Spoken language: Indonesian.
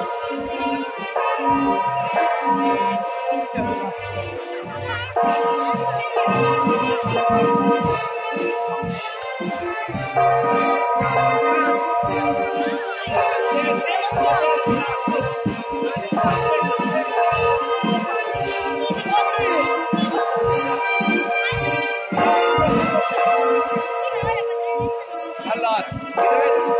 dovete Dove